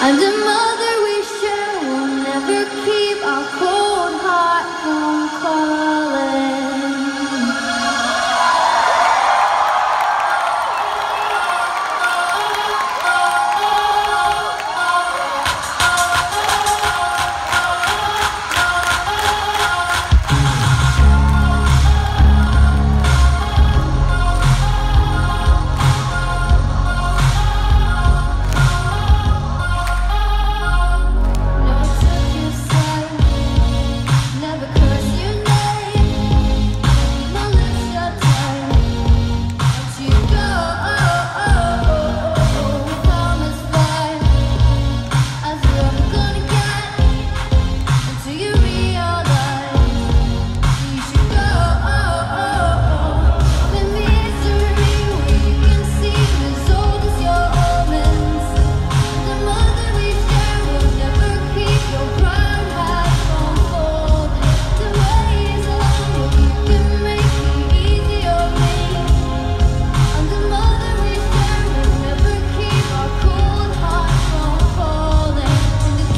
And a mother we share will never keep our cold heart.